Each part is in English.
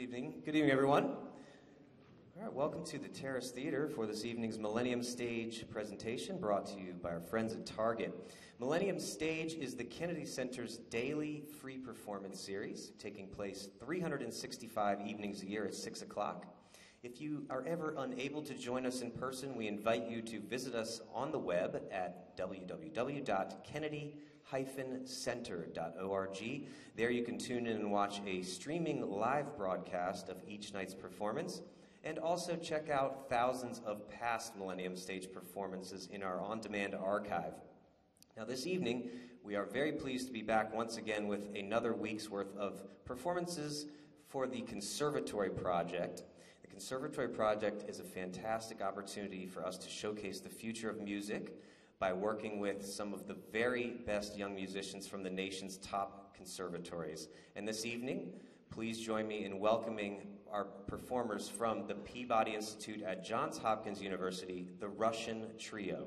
evening. Good evening, everyone. All right, welcome to the Terrace Theater for this evening's Millennium Stage presentation brought to you by our friends at Target. Millennium Stage is the Kennedy Center's daily free performance series, taking place 365 evenings a year at 6 o'clock. If you are ever unable to join us in person, we invite you to visit us on the web at www.kennedy.com center.org. There you can tune in and watch a streaming live broadcast of each night's performance and also check out thousands of past Millennium Stage performances in our on demand archive. Now, this evening, we are very pleased to be back once again with another week's worth of performances for the Conservatory Project. The Conservatory Project is a fantastic opportunity for us to showcase the future of music by working with some of the very best young musicians from the nation's top conservatories. And this evening, please join me in welcoming our performers from the Peabody Institute at Johns Hopkins University, the Russian Trio.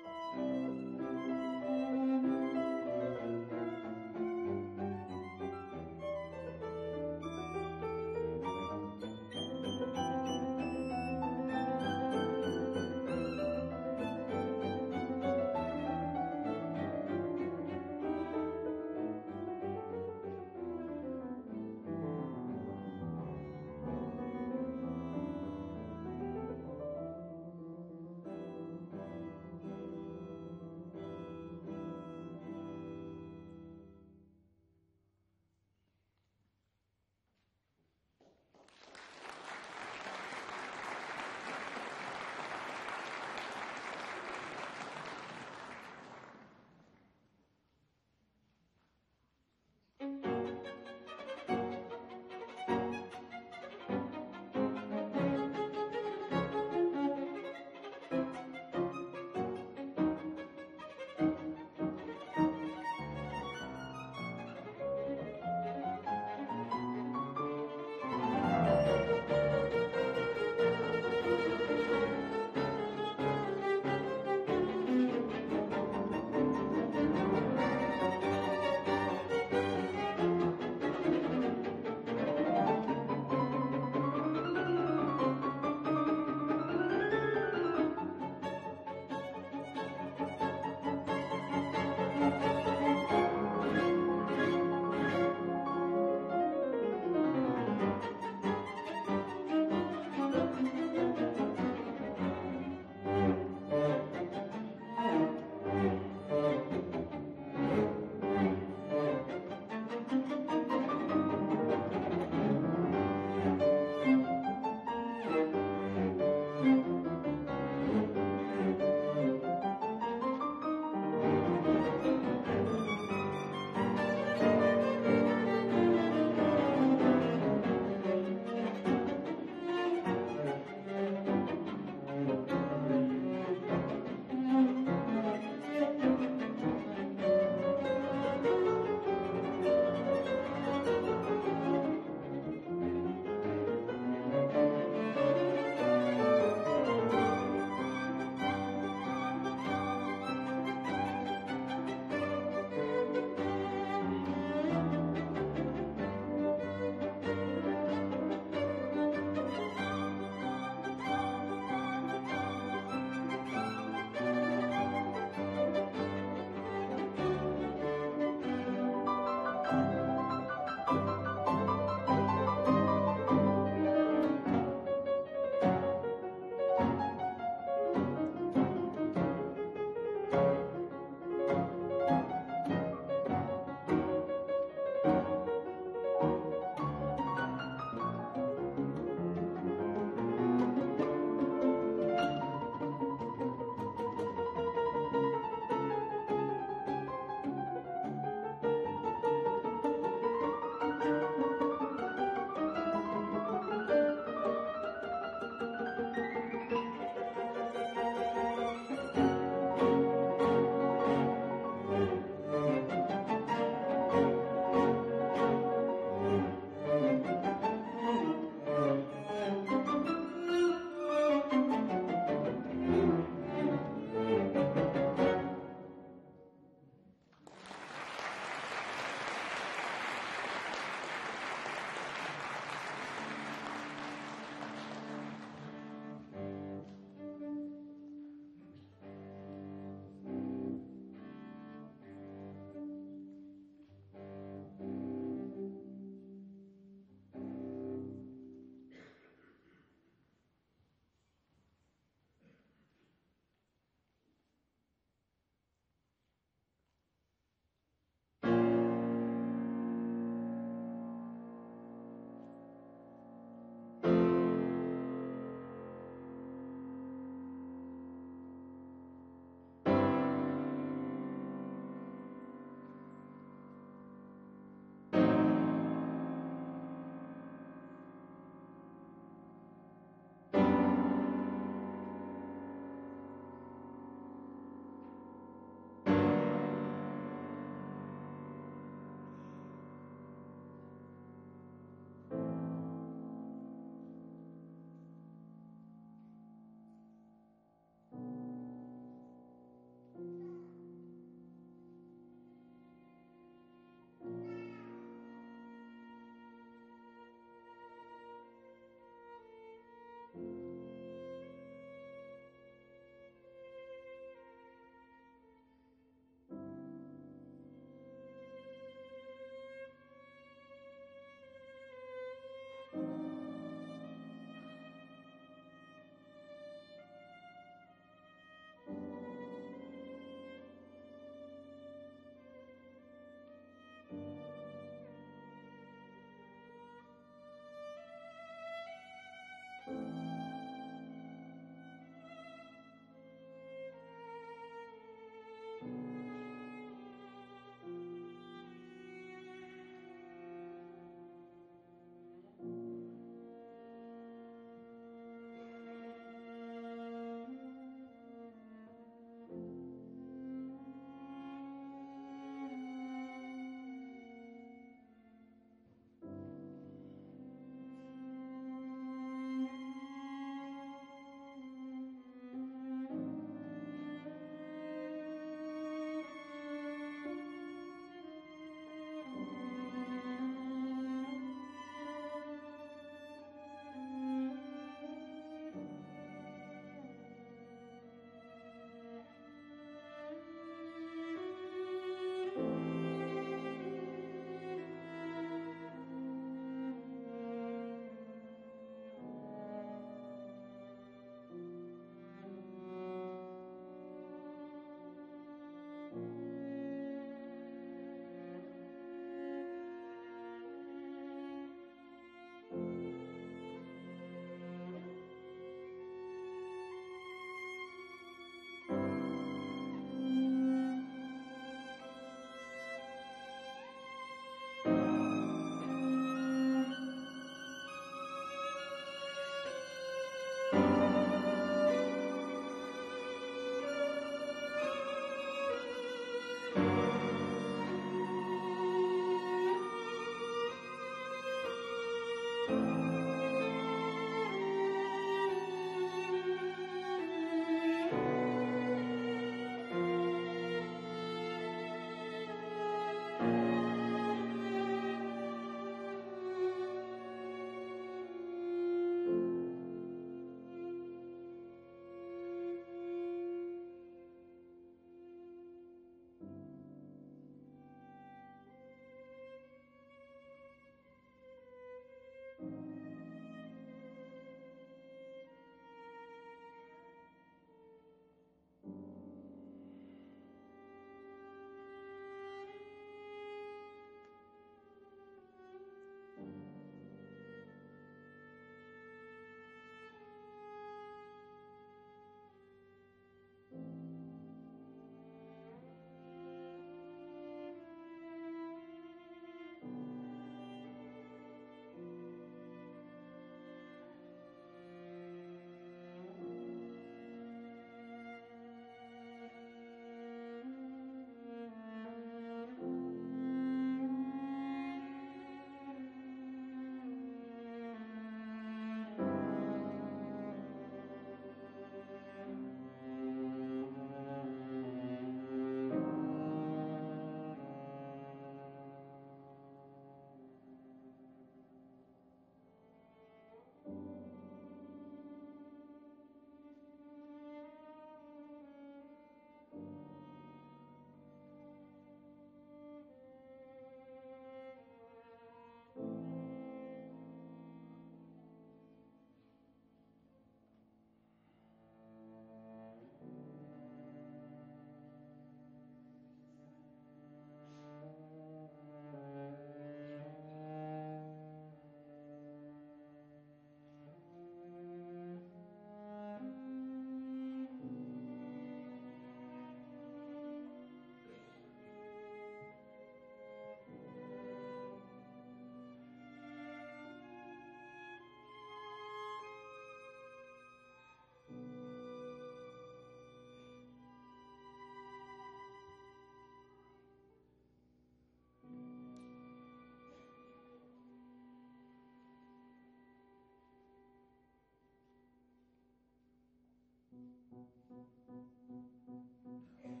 Okay.